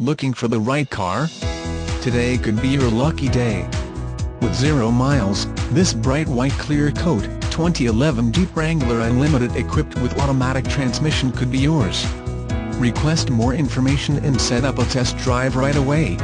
Looking for the right car? Today could be your lucky day. With zero miles, this bright white clear coat, 2011 Jeep Wrangler Unlimited equipped with automatic transmission could be yours. Request more information and set up a test drive right away.